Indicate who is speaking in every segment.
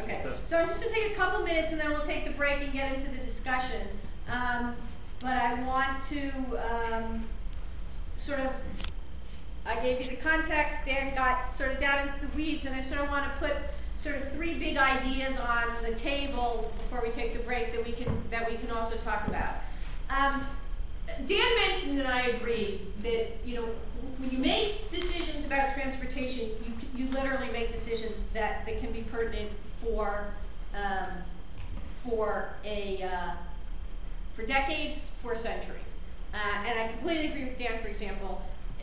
Speaker 1: Okay, so I'm just gonna take a couple minutes and then we'll take the break and get into the discussion. Um, but I want to, um, sort of, I gave you the context, Dan got sort of down into the weeds, and I sort of wanna put sort of three big ideas on the table before we take the break that we can, that we can also talk about. Um, Dan mentioned, and I agree, that, you know, when you make decisions about transportation, you, you literally make decisions that, that can be pertinent for, um, for a, uh, for decades, for a century. Uh, and I completely agree with Dan, for example,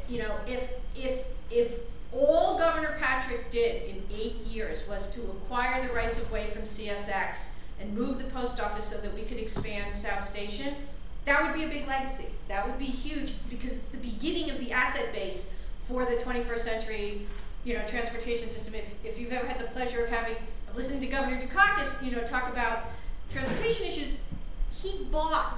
Speaker 1: you know, if, if, if all Governor Patrick did in eight years was to acquire the rights of way from CSX and move the post office so that we could expand South Station, that would be a big legacy. That would be huge because it's the beginning of the asset base for the 21st century, you know, transportation system. If, if you've ever had the pleasure of having, of listening to Governor Dukakis, you know, talk about transportation issues, he bought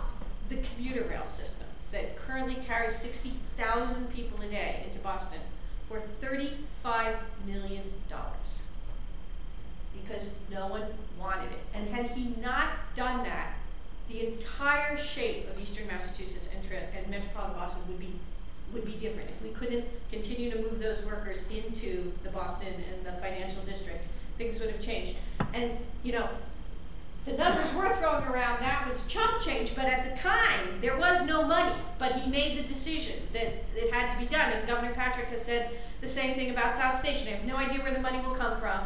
Speaker 1: the commuter rail system that currently carries 60,000 people a day into Boston for $35 million because no one wanted it. And had he not done that, the entire shape of eastern Massachusetts and, and metropolitan Boston would be would be different. If we couldn't continue to move those workers into the Boston and the financial district, things would have changed. And you know, the numbers we're throwing around, that was chump change, but at the time, there was no money. But he made the decision that it had to be done. And Governor Patrick has said the same thing about South Station. I have no idea where the money will come from.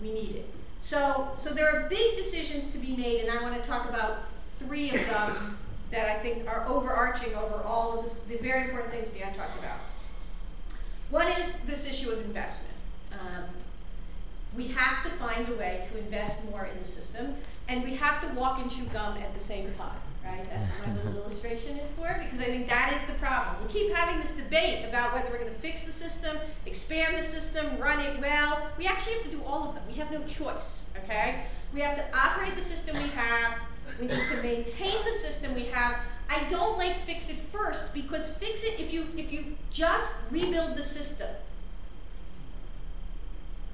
Speaker 1: We need it. So, so there are big decisions to be made, and I want to talk about three of them that I think are overarching over all of this, the very important things Dan talked about. One is this issue of investment. Um, we have to find a way to invest more in the system, and we have to walk and chew gum at the same time, right? That's what my little illustration is for, because I think that is the problem. We keep having this debate about whether we're going to fix the system, expand the system, run it well. We actually have to do all of them. We have no choice, okay? We have to operate the system we have. We need to maintain the system we have. I don't like fix it first because fix it if you if you just rebuild the system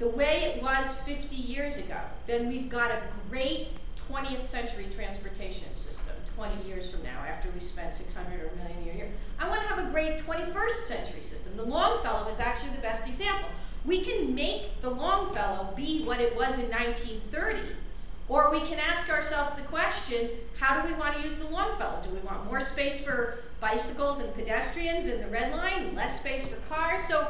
Speaker 1: the way it was 50 years ago, then we've got a great 20th century transportation system 20 years from now after we spent 600 or a million a year. I want to have a great 21st century system. The Longfellow is actually the best example. We can make the Longfellow be what it was in 1930, or we can ask ourselves the question, how do we want to use the Longfellow? Do we want more space for bicycles and pedestrians in the red line, less space for cars? So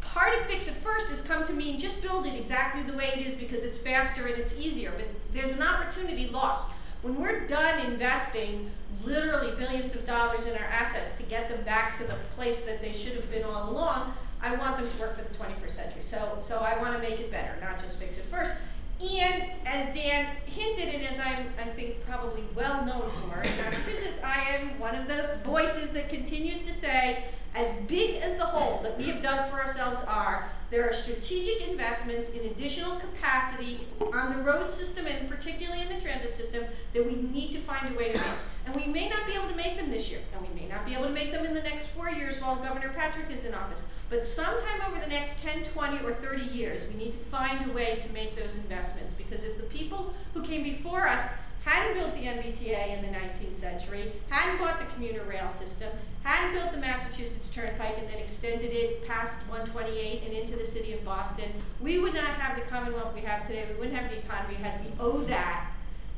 Speaker 1: part of fix it first has come to mean just build it exactly the way it is because it's faster and it's easier. But there's an opportunity lost. When we're done investing literally billions of dollars in our assets to get them back to the place that they should have been all along, I want them to work for the 21st century. So, so I want to make it better, not just fix it first. And as Dan hinted, and as I'm, I think, probably well known for in Massachusetts, I am one of those voices that continues to say, as big as the hole that we have dug for ourselves are, there are strategic investments in additional capacity on the road system and particularly in the transit system that we need to find a way to make. And we may not be able to make them this year, and we may not be able to make them in the next four years while Governor Patrick is in office. But sometime over the next 10, 20, or 30 years, we need to find a way to make those investments because if the people who came before us hadn't built the MBTA in the 19th century, hadn't bought the commuter rail system, hadn't built the Massachusetts Turnpike and then extended it past 128 and into the city of Boston, we would not have the Commonwealth we have today. We wouldn't have the economy we had. We owe that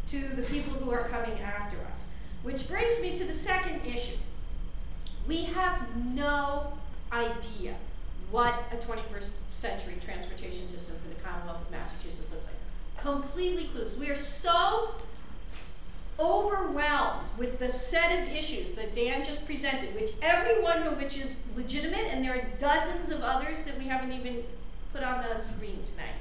Speaker 1: to the people who are coming after us. Which brings me to the second issue. We have no idea what a 21st century transportation system for the Commonwealth of Massachusetts looks like. Completely clueless. We are so overwhelmed with the set of issues that Dan just presented, which every one of which is legitimate, and there are dozens of others that we haven't even put on the screen tonight.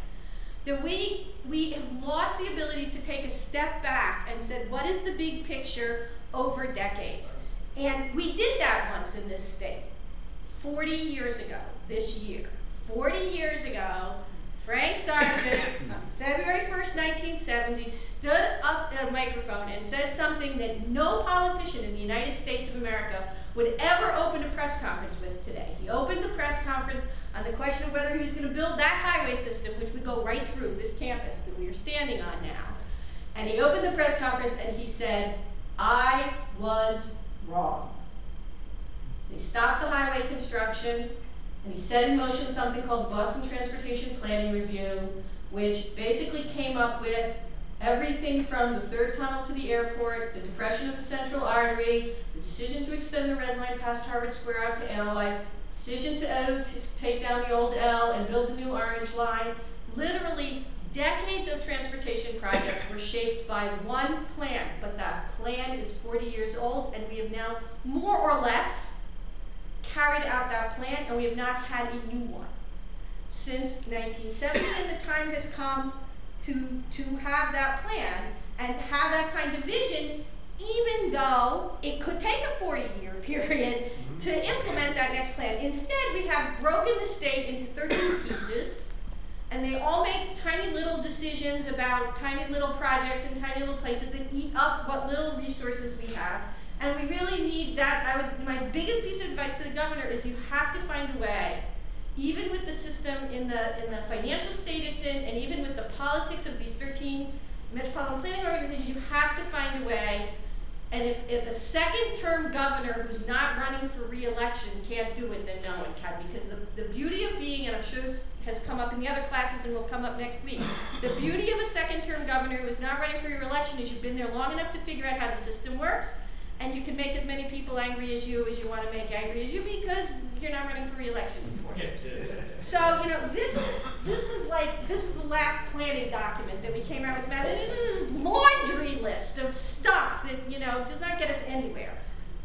Speaker 1: That we we have lost the ability to take a step back and said, what is the big picture over decades? And we did that once in this state, 40 years ago, this year. 40 years ago, Frank Sargent, on February 1st, 1970, stood up at a microphone and said something that no politician in the United States of America would ever open a press conference with today. He opened the press conference on the question of whether he was gonna build that highway system, which would go right through this campus that we are standing on now. And he opened the press conference and he said, I was wrong. He stopped the highway construction and he set in motion something called Boston Transportation Planning Review, which basically came up with everything from the third tunnel to the airport, the depression of the central artery, the decision to extend the red line past Harvard Square out to Alewife, decision to, uh, to take down the old L and build the new orange line. Literally, decades of transportation projects were shaped by one plan, but that plan is 40 years old, and we have now more or less carried out that plan, and we have not had a new one since 1970, and the time has come to, to have that plan and have that kind of vision, even though it could take a 40-year period mm-hmm. to implement that next plan. Instead, we have broken the state into 13 pieces, and they all make tiny little decisions about tiny little projects in tiny little places that eat up what little resources we have. And we really need that. I would, my biggest piece of advice to the governor is you have to find a way even with the system in the, in the financial state it's in, and even with the politics of these 13 metropolitan planning organizations, you have to find a way. And if, if a second term governor who's not running for re-election can't do it, then no one can. Because the, the beauty of being, and I'm sure this has come up in the other classes and will come up next week, the beauty of a second term governor who is not running for re-election is you've been there long enough to figure out how the system works, and you can make as many people angry as you as you want to make angry as you because you're not running for re-election before. So, you know, this is, this is like, this is the last planning document that we came out with. This is laundry list of stuff that, you know, does not get us anywhere.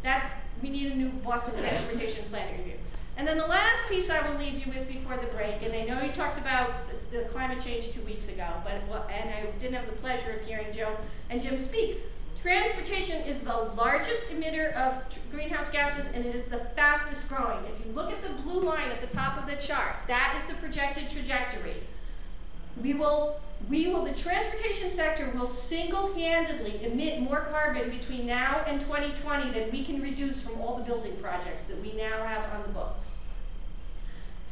Speaker 1: That's, we need a new Boston Transportation Planning Review. And then the last piece I will leave you with before the break, and I know you talked about the climate change two weeks ago, but, and I didn't have the pleasure of hearing Joe and Jim speak. Transportation is the largest emitter of greenhouse gases and it is the fastest growing. If you look at the blue line at the top of the chart, that is the projected trajectory. We will, we will, the transportation sector will single-handedly emit more carbon between now and 2020 than we can reduce from all the building projects that we now have on the books.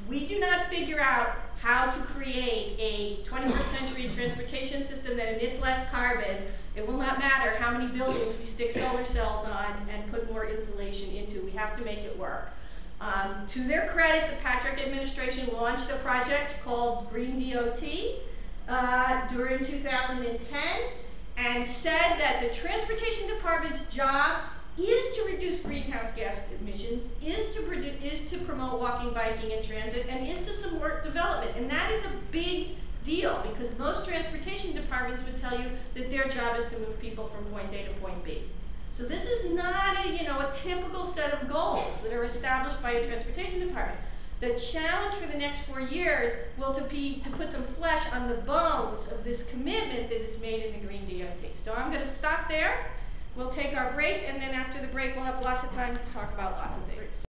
Speaker 1: If we do not figure out how to create a 21st century transportation system that emits less carbon, it will not matter how many buildings we stick solar cells on and put more insulation into. We have to make it work. Um, to their credit, the Patrick administration launched a project called Green DOT uh, during 2010 and said that the transportation department's job is to reduce greenhouse gas emissions, is to is to promote walking, biking, and transit, and is to support development. And that is a big deal because most transportation departments would tell you that their job is to move people from point A to point B. So this is not a you know a typical set of goals that are established by a transportation department. The challenge for the next four years will to be to put some flesh on the bones of this commitment that is made in the Green DOT. So I'm going to stop there. We'll take our break, and then after the break, we'll have lots of time to talk about lots of things.